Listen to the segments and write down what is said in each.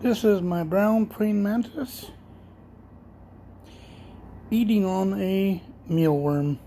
This is my brown praying mantis eating on a mealworm.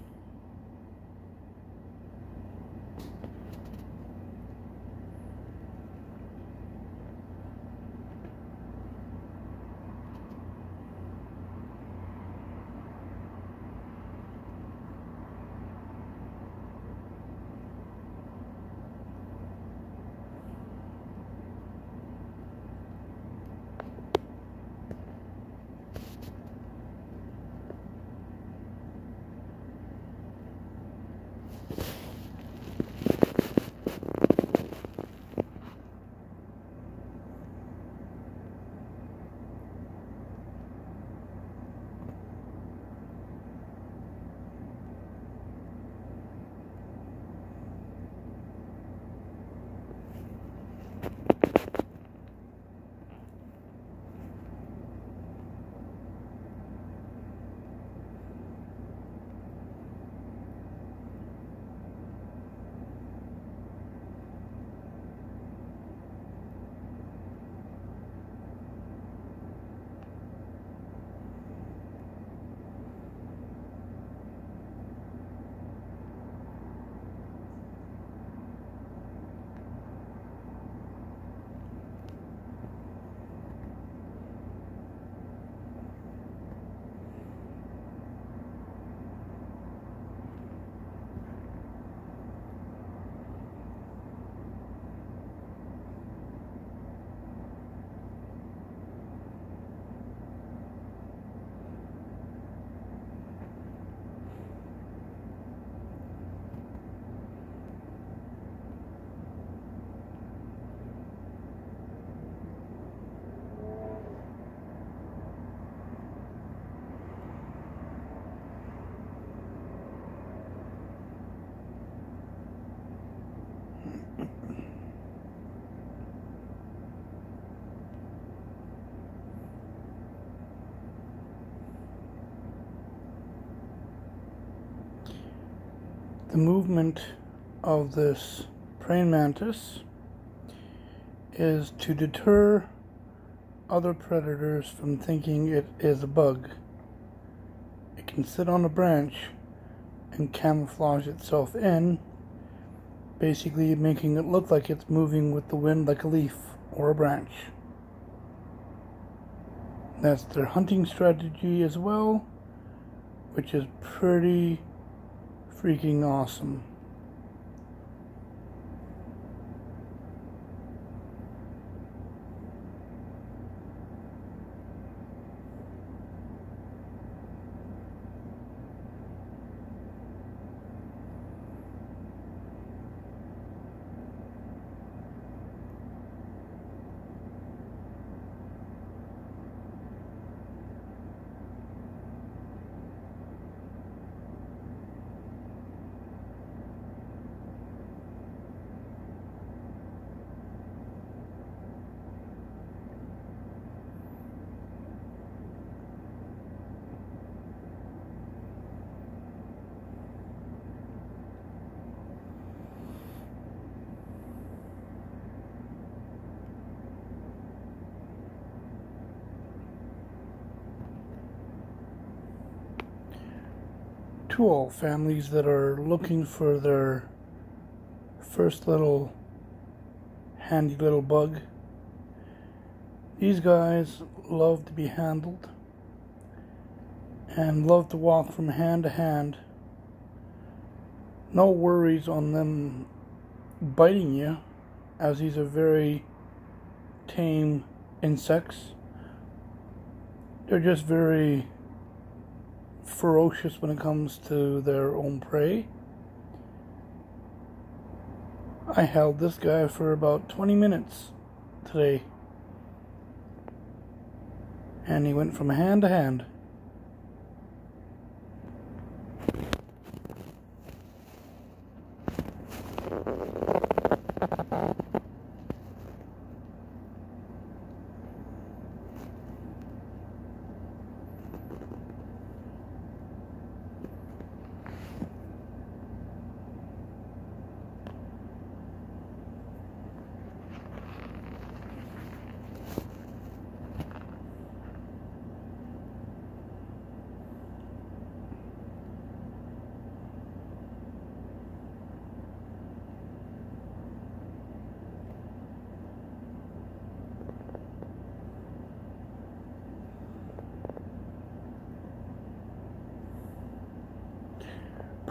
The movement of this praying mantis is to deter other predators from thinking it is a bug. It can sit on a branch and camouflage itself in, basically making it look like it's moving with the wind like a leaf or a branch. That's their hunting strategy as well, which is pretty freaking awesome. All families that are looking for their first little handy little bug. These guys love to be handled and love to walk from hand to hand. No worries on them biting you, as these are very tame insects. They're just very ferocious when it comes to their own prey. I held this guy for about 20 minutes today. And he went from hand to hand.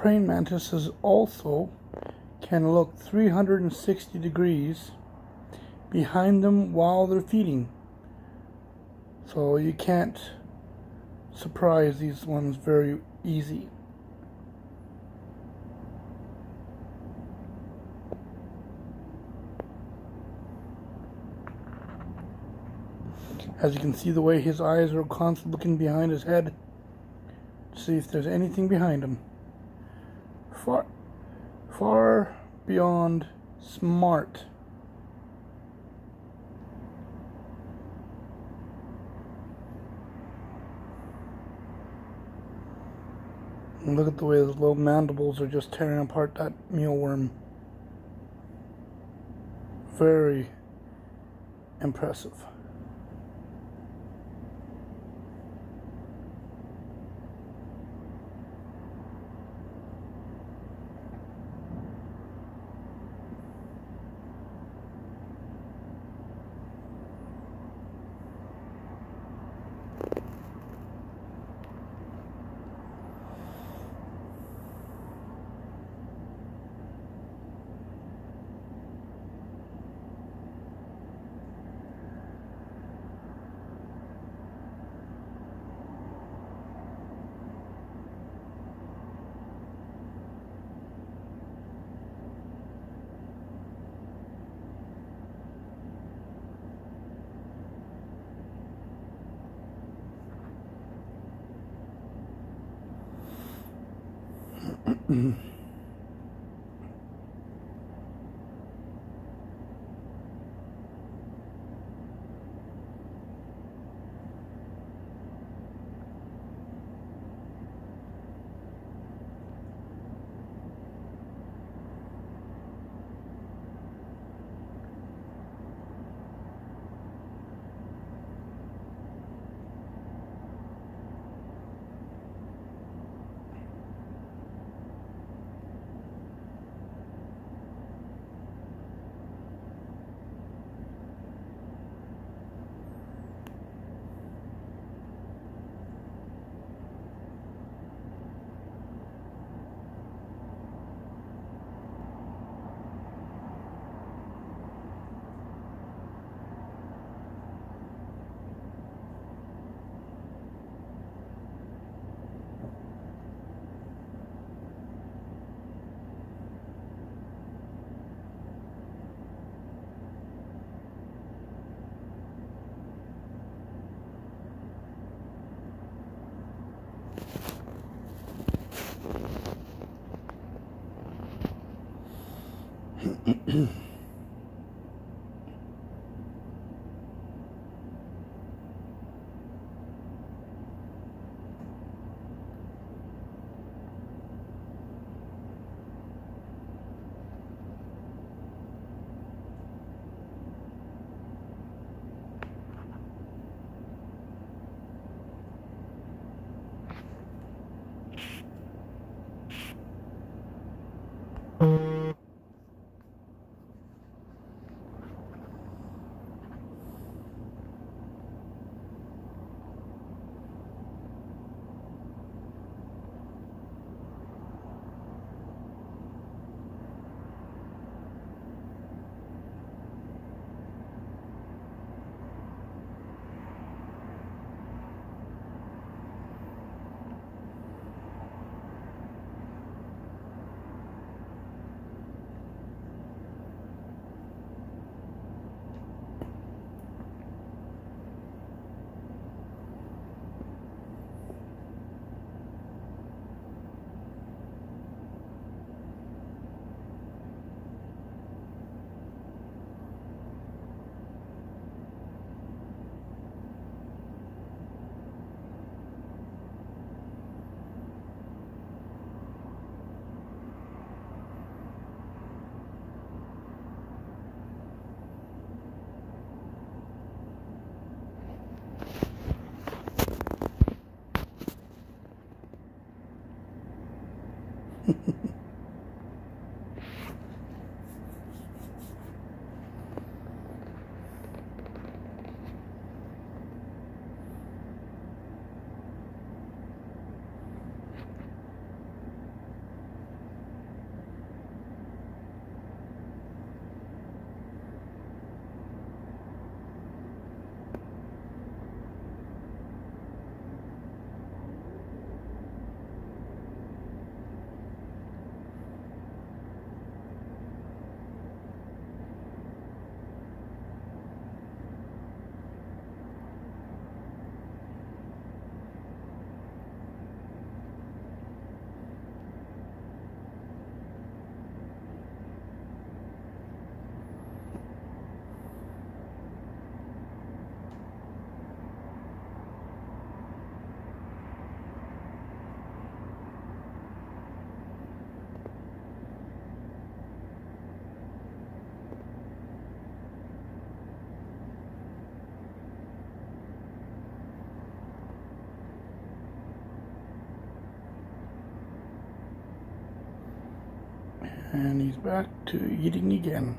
Praying mantises also can look 360 degrees behind them while they're feeding. So you can't surprise these ones very easy. As you can see the way his eyes are constantly looking behind his head to see if there's anything behind him. Far, far beyond smart. And look at the way those little mandibles are just tearing apart that mealworm. Very impressive. Mm-hmm. mm And he's back to eating again.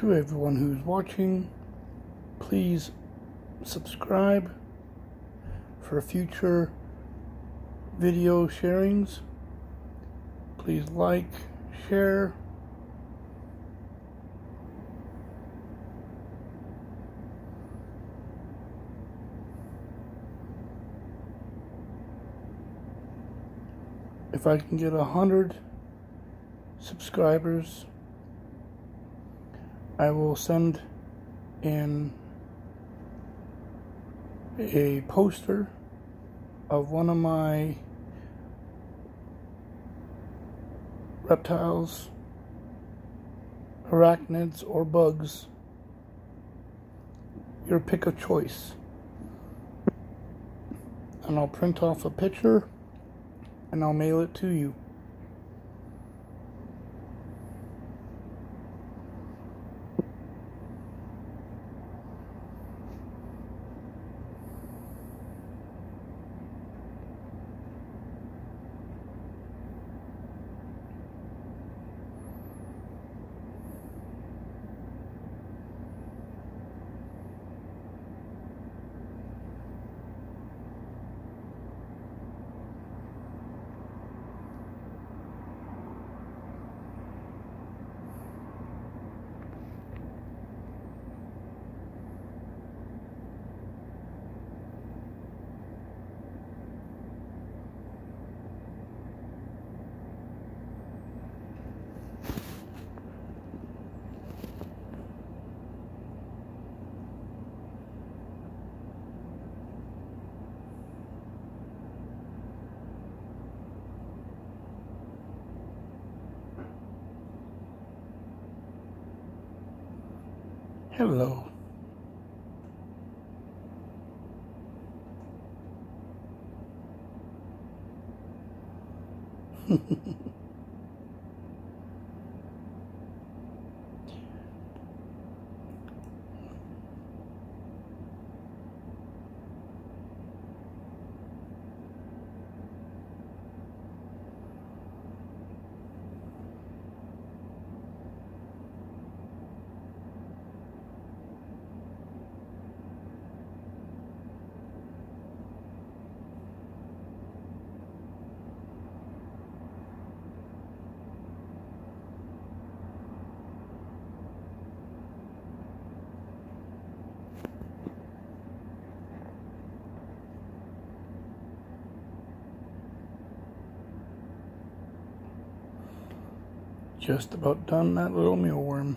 To everyone who's watching, please subscribe for future video sharings. Please like, share. If I can get a hundred subscribers I will send in a poster of one of my reptiles, arachnids, or bugs. Your pick of choice. And I'll print off a picture and I'll mail it to you. Hello. Just about done that little mealworm.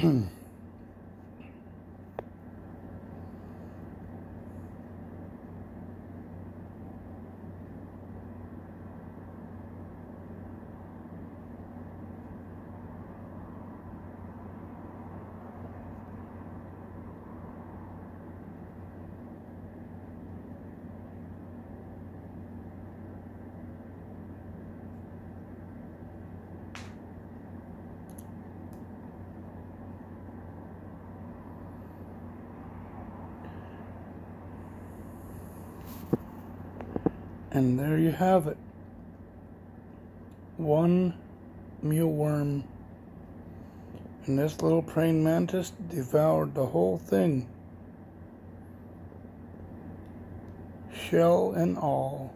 Hmm. And there you have it. One mealworm. And this little praying mantis devoured the whole thing. Shell and all.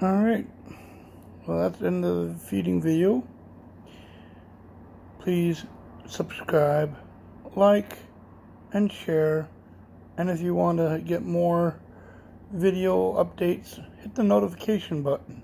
Alright, well that's the end of the feeding video. Please subscribe, like, and share. And if you want to get more video updates, hit the notification button.